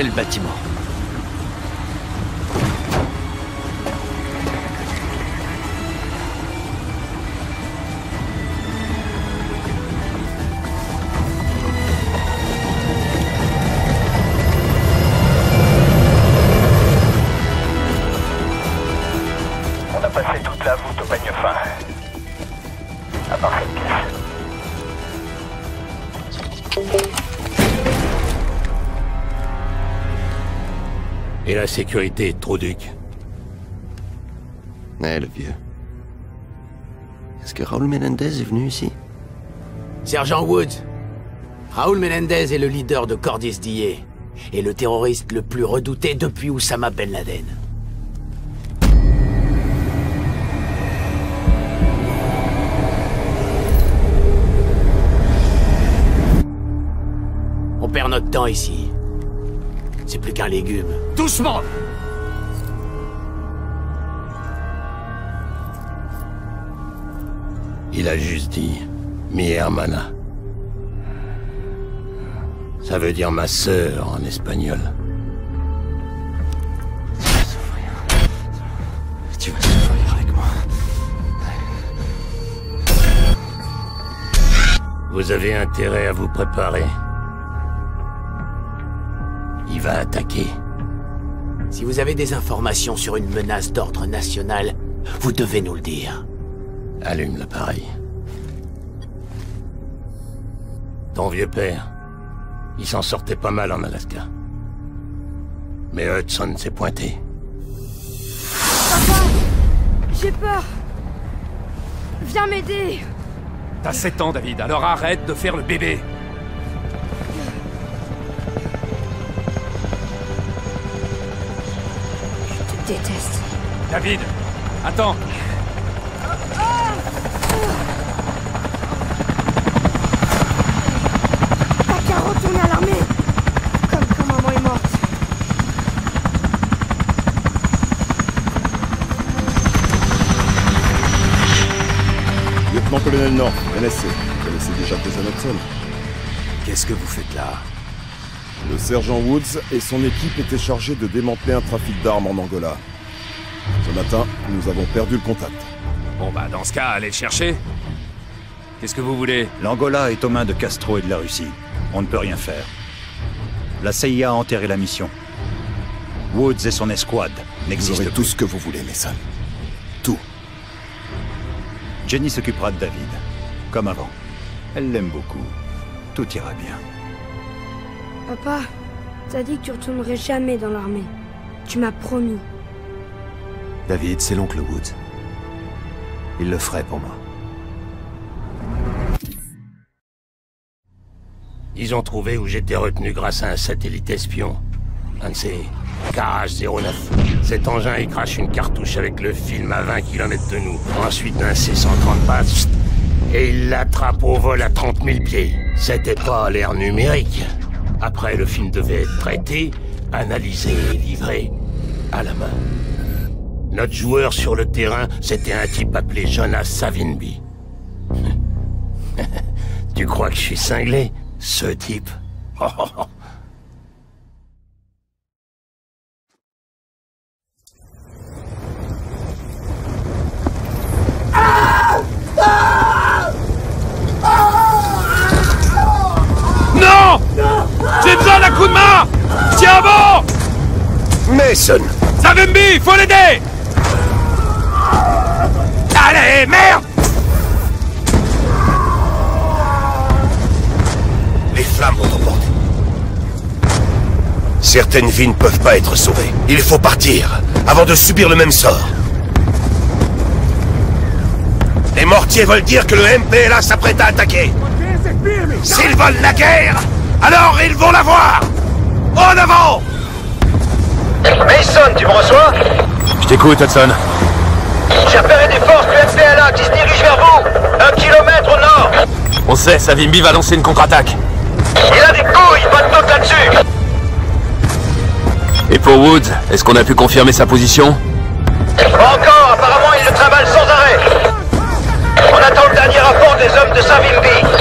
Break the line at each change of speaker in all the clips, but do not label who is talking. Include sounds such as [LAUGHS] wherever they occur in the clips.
le bâtiment.
On a passé toute la voûte au peigne fin.
Et la sécurité, Troduc
Eh, le vieux. Est-ce que Raoul Menendez est venu ici?
Sergent Woods, Raoul Menendez est le leader de Cordis DIE et le terroriste le plus redouté depuis Oussama Ben Laden. On perd notre temps ici. C'est plus qu'un légume.
Doucement
Il a juste dit mi hermana. Ça veut dire ma sœur en espagnol.
Tu vas souffrir avec moi.
Vous avez intérêt à vous préparer. Il va attaquer.
Si vous avez des informations sur une menace d'ordre national, vous devez nous le dire.
Allume l'appareil. Ton vieux père, il s'en sortait pas mal en Alaska. Mais Hudson s'est pointé.
J'ai peur Viens m'aider
T'as 7 ans, David, alors arrête de faire le bébé.
Déteste.
David, attends.
T'as qu'à retourner à l'armée Comme quand maman est morte.
Lieutenant-colonel North, NSC. Vous connaissez déjà Jason Hudson
Qu'est-ce que vous faites là?
Le sergent Woods et son équipe étaient chargés de démanteler un trafic d'armes en Angola. Ce matin, nous avons perdu le contact.
Bon bah dans ce cas, allez le chercher. Qu'est-ce que vous voulez?
L'Angola est aux mains de Castro et de la Russie. On ne peut rien faire. La CIA a enterré la mission. Woods et son escouade
Vous
n'existent
aurez
plus.
tout ce que vous voulez, Mason. Tout.
Jenny s'occupera de David, comme avant. Elle l'aime beaucoup. Tout ira bien.
Papa, t'as dit que tu retournerais jamais dans l'armée. Tu m'as promis.
David, c'est l'oncle Woods. Il le ferait pour moi.
Ils ont trouvé où j'étais retenu grâce à un satellite espion. Un de ces KH-09. Cet engin y crache une cartouche avec le film à 20 km de nous. Ensuite un C-130 passe et il l'attrape au vol à 30 000 pieds. C'était pas l'ère numérique. Après, le film devait être traité, analysé et livré à la main. Notre joueur sur le terrain, c'était un type appelé Jonas Savinby. [LAUGHS] tu crois que je suis cinglé Ce type? [LAUGHS] Mason
Savimbi, faut l'aider Allez, merde
Les flammes vont emporter. Certaines vies ne peuvent pas être sauvées. Il faut partir, avant de subir le même sort. Les mortiers veulent dire que le MPLA s'apprête à attaquer. S'ils veulent la guerre, alors ils vont la voir En avant
Tu me reçois
Je t'écoute, Hudson.
J'ai repéré des forces du MPLA qui se dirigent vers vous Un kilomètre au nord
On sait, Savimbi va lancer une contre-attaque.
Il a des couilles, pas de doute là-dessus
Et pour Woods, est-ce qu'on a pu confirmer sa position
Pas encore, apparemment il le travaille sans arrêt On attend le dernier rapport des hommes de Savimbi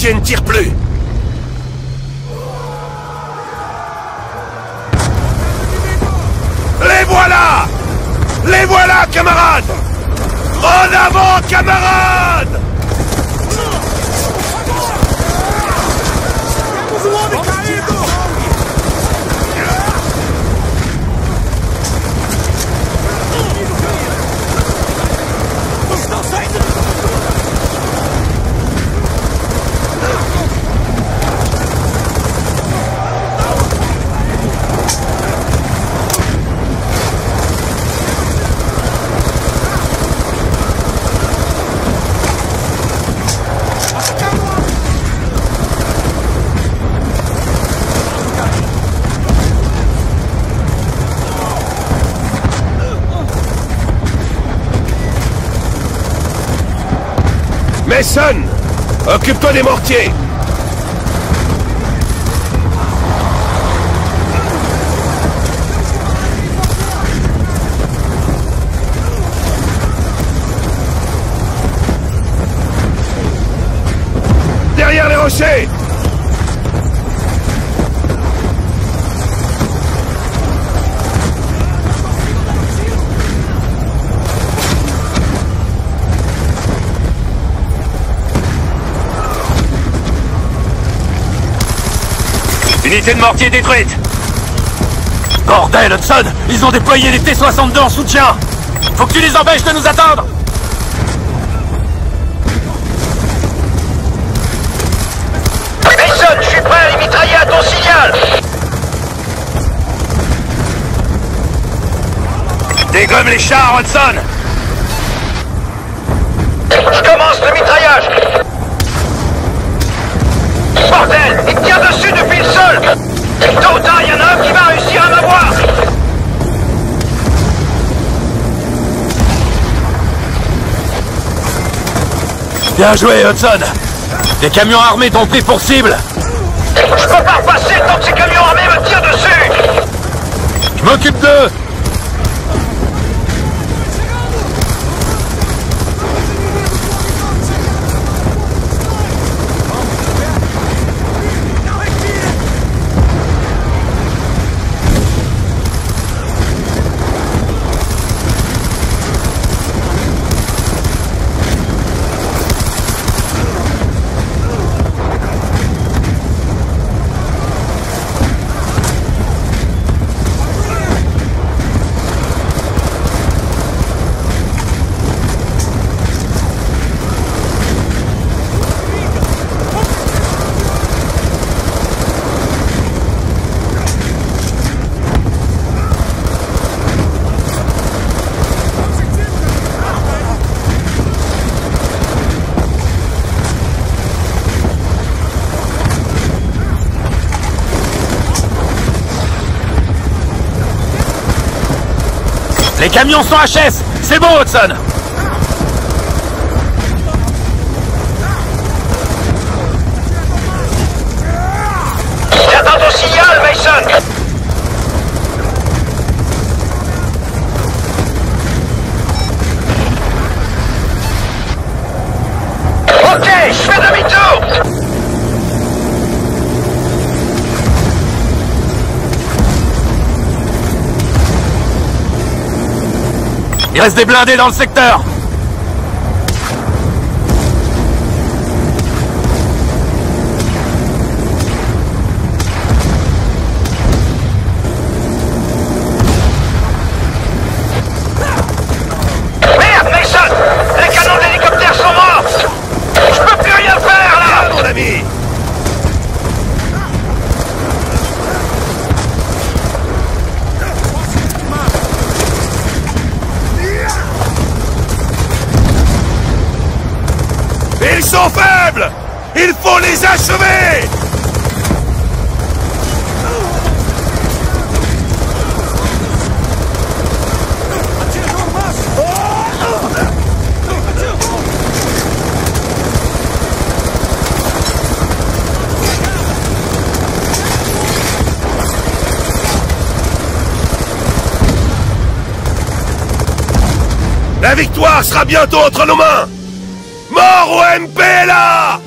mortiers ne tirent plus. Les voilà! Les voilà, camarades! En avant, camarades Mason Occupe-toi des mortiers. Derrière les rochers
Unité de mortier détruite. Bordel, Hudson Ils ont déployé les T-62 en soutien. Faut que tu les empêches de nous attendre.
Mason, je suis prêt à les mitrailler à ton signal.
Dégomme les chars, Hudson.
Je commence le mitraillage Bordel Il tient dessus depuis le sol. Tôt ou tard, il y en a un qui va réussir à m'avoir.
Bien joué, Hudson. Les camions armés t'ont pris pour cible.
Je peux pas repasser tant que ces camions armés me tirent dessus.
Je m'occupe d'eux Les camions sont HS. C'est bon, Hudson Reste des blindés dans le secteur
Il faut les achever. La victoire sera bientôt entre nos mains mort au MPLA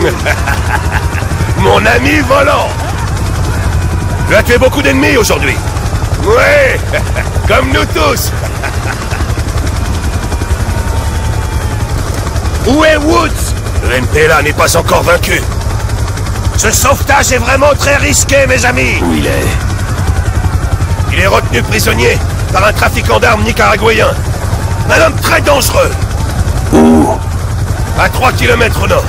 [LAUGHS] Mon ami volant! Tu as tué beaucoup d'ennemis aujourd'hui. Oui [LAUGHS] Comme nous tous. Où est Woods? Le MPLA n'est pas encore vaincu. Ce sauvetage est vraiment très risqué, mes amis
Où il est?
Il est retenu prisonnier par un trafiquant d'armes nicaraguayen. Un homme très dangereux.
Où?
À 3 km au nord.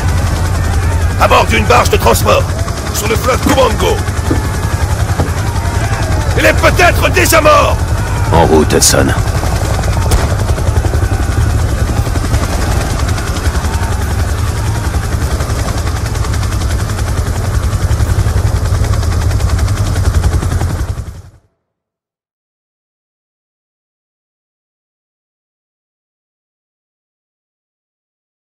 À bord d'une barge de transport. Sur le fleuve Kubango. Il est peut-être déjà mort
En route, Hudson.